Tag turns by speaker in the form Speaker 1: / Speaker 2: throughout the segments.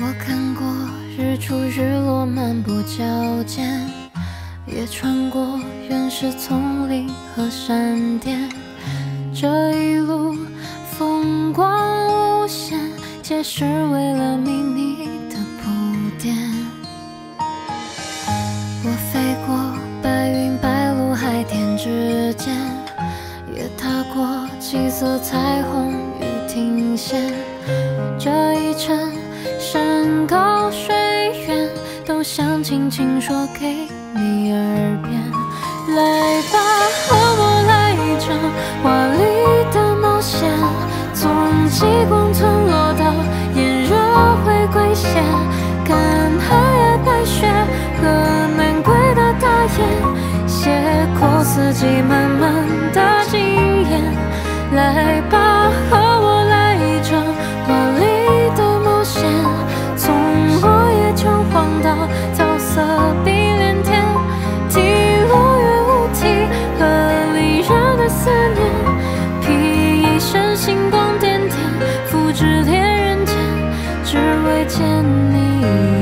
Speaker 1: 我看过日出日落，漫步脚尖，也穿过原始丛林和山巅。这一路风光无限，皆是为了你的铺垫。我飞过白云白鹭海天之间，也踏过七色彩虹与停歇。这一程山高水远，都想轻轻说给你耳边。来吧，你。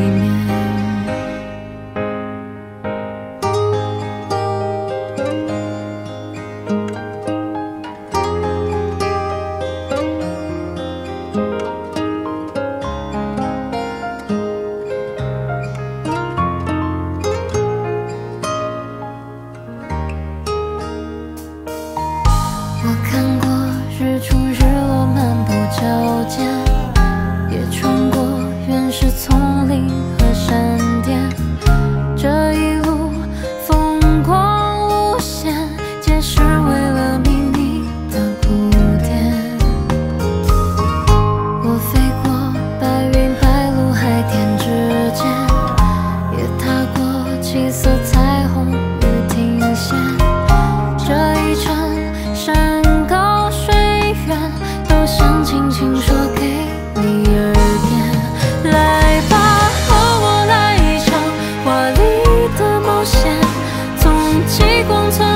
Speaker 1: 极光。